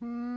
Wow.